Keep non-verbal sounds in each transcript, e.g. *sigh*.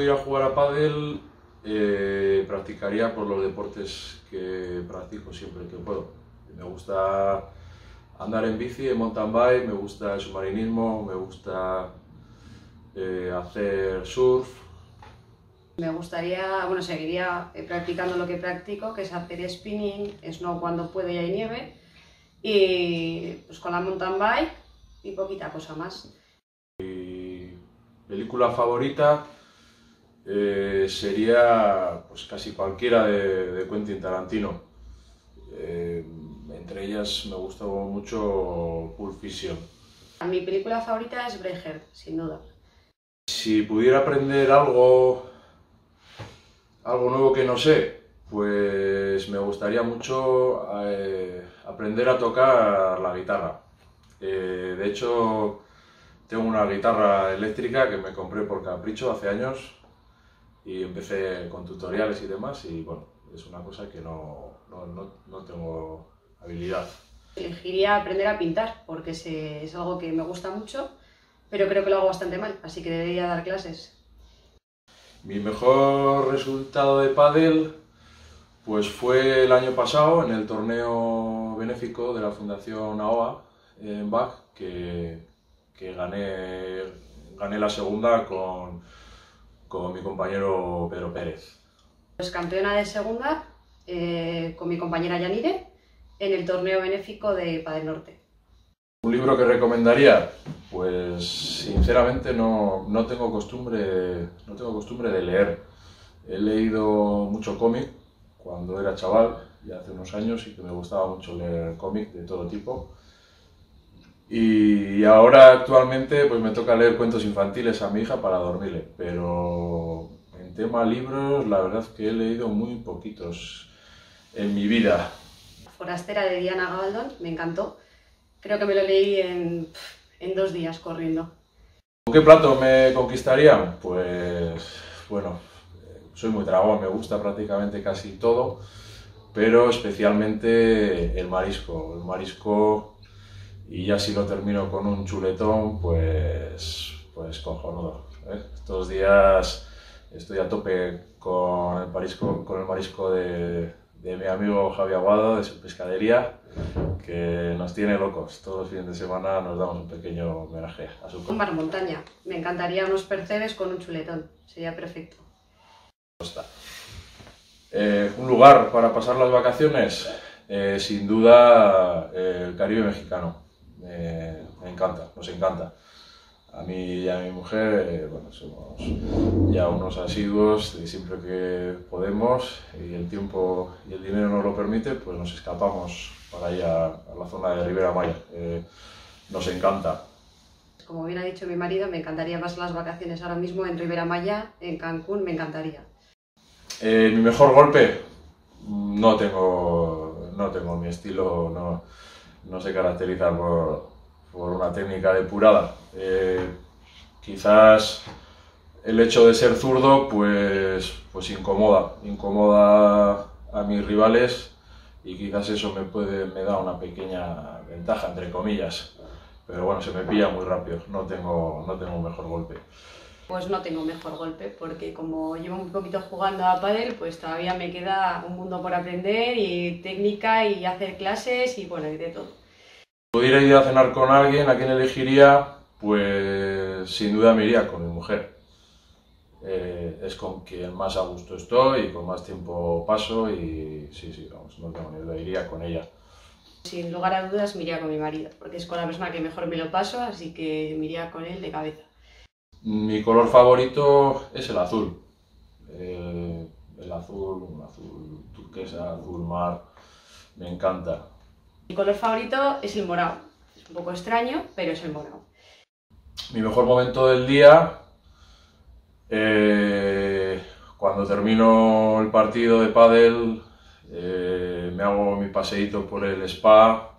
pudiera jugar a pádel, eh, practicaría por los deportes que practico siempre que puedo. Me gusta andar en bici, en mountain bike, me gusta el submarinismo, me gusta eh, hacer surf. Me gustaría, bueno, seguiría eh, practicando lo que practico, que es hacer spinning, snow cuando puedo y hay nieve, y pues con la mountain bike y poquita cosa más. Mi película favorita eh, sería pues casi cualquiera de, de Quentin Tarantino. Eh, entre ellas me gustó mucho Pulp Fiction. Mi película favorita es Brecher, sin duda. Si pudiera aprender algo, algo nuevo que no sé, pues me gustaría mucho eh, aprender a tocar la guitarra. Eh, de hecho, tengo una guitarra eléctrica que me compré por capricho hace años y empecé con tutoriales y demás y bueno, es una cosa que no, no, no, no tengo habilidad. Elegiría aprender a pintar porque es, es algo que me gusta mucho, pero creo que lo hago bastante mal, así que debería dar clases. Mi mejor resultado de pádel pues fue el año pasado en el torneo benéfico de la Fundación AOA en Bach, que, que gané, gané la segunda con, con mi compañero Pedro Pérez. Pues campeona de segunda eh, con mi compañera Yanire en el torneo benéfico de Padel Norte. ¿Un libro que recomendaría? Pues sinceramente no, no, tengo costumbre, no tengo costumbre de leer. He leído mucho cómic cuando era chaval, ya hace unos años, y que me gustaba mucho leer cómic de todo tipo. Y ahora actualmente pues me toca leer cuentos infantiles a mi hija para dormirle, pero en tema libros la verdad es que he leído muy poquitos en mi vida. Forastera de Diana Gabaldón, me encantó. Creo que me lo leí en, en dos días corriendo. ¿Con qué plato me conquistarían? Pues bueno, soy muy dragón, me gusta prácticamente casi todo, pero especialmente el marisco. El marisco y ya si lo termino con un chuletón, pues, pues cojonudo. ¿eh? Estos días estoy a tope con el marisco, con el marisco de, de mi amigo Javi Aguado, de su pescadería, que nos tiene locos. Todos los fines de semana nos damos un pequeño homenaje a su... Un mar montaña. Me encantaría unos percebes con un chuletón. Sería perfecto. Eh, un lugar para pasar las vacaciones, eh, sin duda eh, el Caribe mexicano me, me, encanta, nos encanta. A mí y a mi mujer, eh, bueno, somos ya unos asiduos y siempre que podemos y el tiempo y el dinero nos lo permite, pues nos escapamos para allá a la zona de Ribera Maya. Eh, nos encanta. Como bien ha dicho mi marido, me encantaría pasar las vacaciones ahora mismo en Ribera Maya, en Cancún, me encantaría. Eh, mi mejor golpe, no tengo, no tengo mi estilo, no, no se caracteriza por, por una técnica depurada. Eh, quizás el hecho de ser zurdo pues, pues incomoda, incomoda a mis rivales y quizás eso me, puede, me da una pequeña ventaja, entre comillas. Pero bueno, se me pilla muy rápido, no tengo, no tengo un mejor golpe. Pues no tengo mejor golpe, porque como llevo un poquito jugando a pádel, pues todavía me queda un mundo por aprender y técnica y hacer clases y bueno, y de todo. pudiera ir a cenar con alguien, ¿a quién elegiría? Pues sin duda me iría con mi mujer. Eh, es con quien más a gusto estoy y con más tiempo paso y sí, sí, vamos, no tengo ni duda, iría con ella. Sin lugar a dudas me iría con mi marido, porque es con la persona que mejor me lo paso, así que me iría con él de cabeza. Mi color favorito es el azul. El, el azul, un azul turquesa, azul mar, me encanta. Mi color favorito es el morado. Es un poco extraño, pero es el morado. Mi mejor momento del día, eh, cuando termino el partido de pádel, eh, me hago mi paseíto por el spa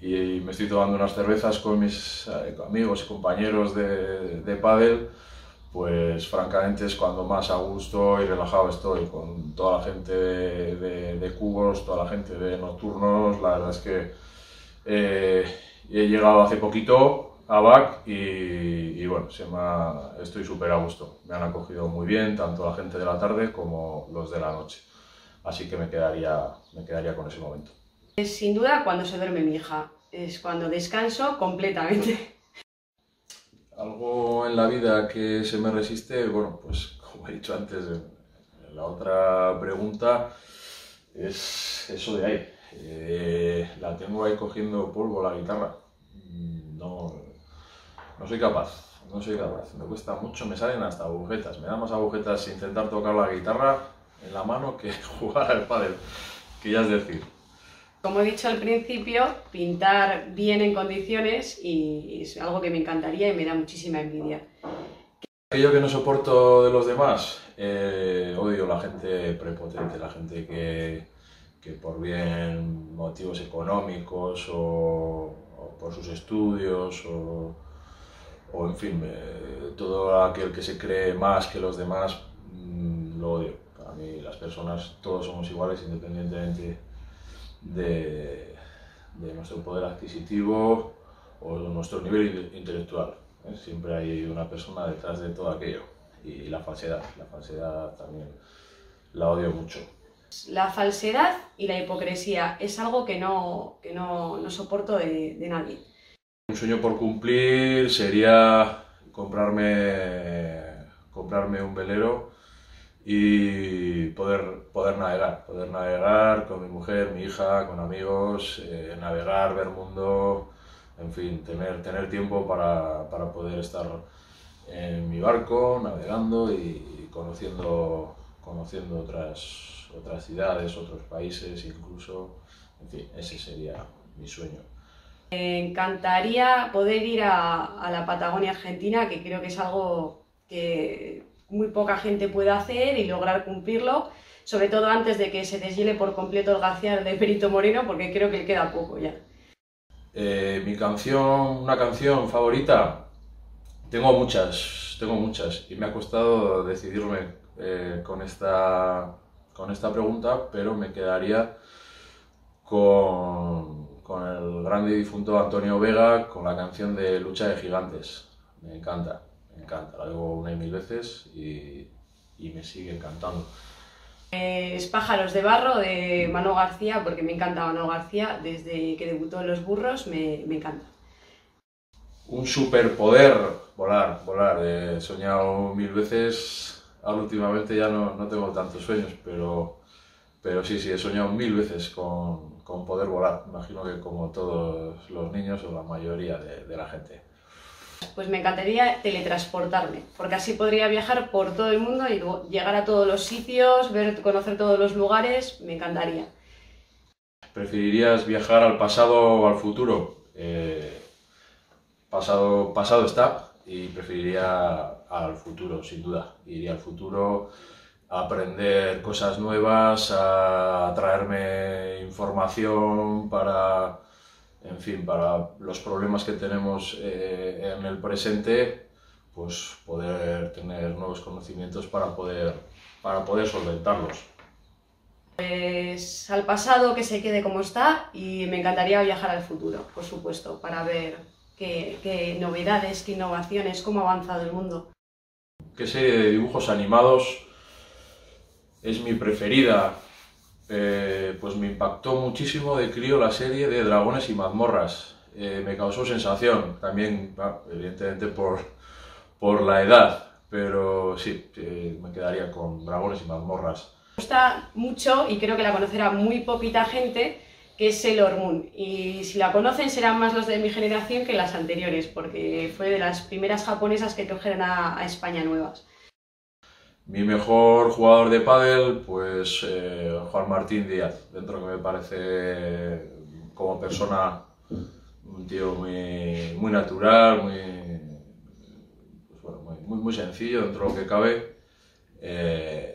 y me estoy tomando unas cervezas con mis eh, amigos y compañeros de, de pádel, pues francamente es cuando más a gusto y relajado estoy, con toda la gente de, cubos, toda la gente de nocturnos, la verdad es que eh, he llegado hace poquito ABAC y, y bueno, se me estoy súper a gusto. Me han acogido muy bien, tanto la gente de la tarde como los de la noche. Así que me quedaría, me quedaría con ese momento. Es sin duda cuando se duerme mi hija. Es cuando descanso completamente. Algo en la vida que se me resiste, bueno, pues como he dicho antes en la otra pregunta, es eso de ahí. Eh, la tengo ahí cogiendo polvo la guitarra. No, no soy capaz, no soy capaz. Me cuesta mucho, me salen hasta agujetas. Me da más agujetas intentar tocar la guitarra en la mano que *laughs* jugar al pádel, que ya es decir. Como he dicho al principio, pintar bien en condiciones y es algo que me encantaría y me da muchísima envidia. Aquello que no soporto de los demás, eh, odio la gente prepotente, la gente que, que por bien motivos económicos o, o por sus estudios o, o, en fin, eh, todo aquel que se cree más que los demás, mm, lo odio. Para mí las personas todos somos iguales independientemente de, de nuestro poder adquisitivo o de nuestro nivel inte- intelectual. ¿eh? Siempre hay una persona detrás de todo aquello. Y la falsedad, la falsedad también la odio mucho. La falsedad y la hipocresía es algo que no, que no, no soporto de, de nadie. Un sueño por cumplir sería comprarme, comprarme un velero y poder, poder navegar, poder navegar con mi mujer, mi hija, con amigos, eh, navegar, ver mundo, en fin, tener, tener tiempo para, para poder estar en mi barco, navegando y, conociendo, conociendo otras, otras ciudades, otros países incluso, en fin, ese sería mi sueño. Me encantaría poder ir a, a la Patagonia Argentina, que creo que es algo que muy poca gente puede hacer y lograr cumplirlo, sobre todo antes de que se deshiele por completo el glaciar de Perito Moreno, porque creo que queda poco ya. Eh, mi canción, una canción favorita, tengo muchas, tengo muchas y me ha costado decidirme eh, con, esta, con esta pregunta, pero me quedaría con, con el grande y difunto Antonio Vega con la canción de Lucha de Gigantes. Me encanta, me encanta, la digo una y mil veces y, y me sigue encantando. Es Pájaros de Barro de Mano García, porque me encanta Mano García, desde que debutó en Los Burros, me, me encanta. Un superpoder, volar, volar. He soñado mil veces, ahora últimamente ya no, no tengo tantos sueños, pero, pero sí, sí, he soñado mil veces con, con poder volar. Imagino que como todos los niños o la mayoría de, de la gente. Pues me encantaría teletransportarme, porque así podría viajar por todo el mundo y llegar a todos los sitios, ver, conocer todos los lugares, me encantaría. ¿Preferirías viajar al pasado o al futuro? Eh, pasado, pasado está y preferiría al futuro, sin duda. Iría al futuro a aprender cosas nuevas, a traerme información para, en fin, para los problemas que tenemos eh, en el presente, pues poder tener nuevos conocimientos para poder, para poder solventarlos. Pues al pasado que se quede como está y me encantaría viajar al futuro, por supuesto, para ver qué, qué novedades, qué innovaciones, cómo ha avanzado el mundo. ¿Qué serie de dibujos animados es mi preferida? Eh, pues me impactó muchísimo de crío la serie de Dragones y mazmorras. Eh, me causó sensación, también, ah, evidentemente por, por la edad, pero sí, me quedaría con Dragones y mazmorras. Me gusta mucho y creo que la conocerá muy poquita gente, que es Sailor Moon. Y si la conocen serán más los de mi generación que las anteriores, porque fue de las primeras japonesas que trajeron a España nuevas. Mi mejor jugador de pádel, pues eh, Juan Martín Díaz, dentro que me parece como persona un tío muy, muy natural, muy, pues muy, sencillo dentro de lo que cabe. Eh,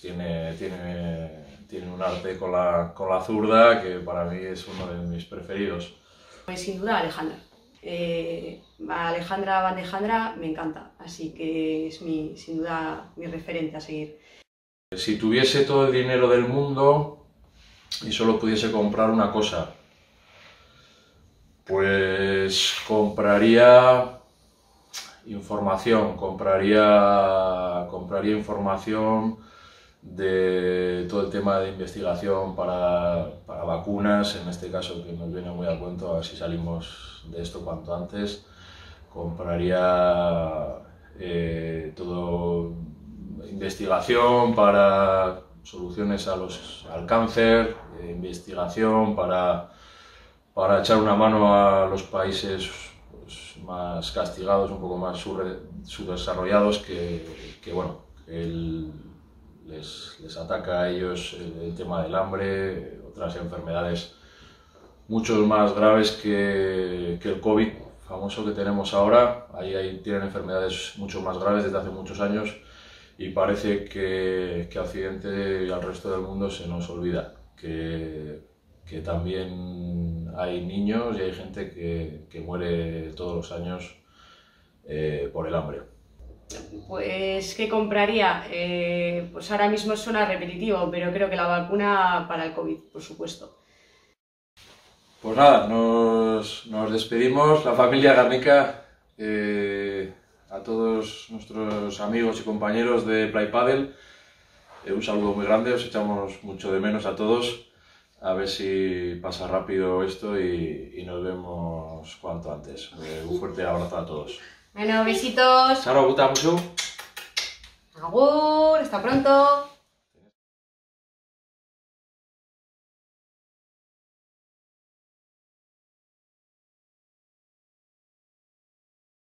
tiene, tiene, tiene un arte con la, con la zurda que para mí es uno de mis preferidos. Pues sin duda Alejandra. Eh, Alejandra Bandejandra me encanta, así que es mi, sin duda mi referente a seguir. Si tuviese todo el dinero del mundo y solo pudiese comprar una cosa, Pues compraría información, compraría, compraría información de todo el tema de investigación para, para, vacunas, en este caso que nos viene muy a cuento, a ver si salimos de esto cuanto antes. Compraría eh, todo investigación para soluciones a los, al cáncer, eh, investigación para, para echar una mano a los países pues, más castigados, un poco más subdesarrollados, que, que bueno, el, les, les, ataca a ellos el, tema del hambre, otras enfermedades mucho más graves que, que, el COVID famoso que tenemos ahora. Ahí, tienen enfermedades mucho más graves desde hace muchos años y parece que, que a Occidente y al resto del mundo se nos olvida que, que también hay niños y hay gente que, que muere todos los años eh, por el hambre. Pues, ¿qué compraría? Eh, pues ahora mismo suena repetitivo, pero creo que la vacuna para el COVID, por supuesto. Pues nada, nos, nos despedimos, la familia Garnica. Eh, a todos nuestros amigos y compañeros de Play Paddle. Eh, un saludo muy grande, os echamos mucho de menos a todos. A ver si pasa rápido esto y, y nos vemos cuanto antes. Eh, un fuerte abrazo a todos. Bueno, besitos. Chao, mucho. Agur, hasta pronto.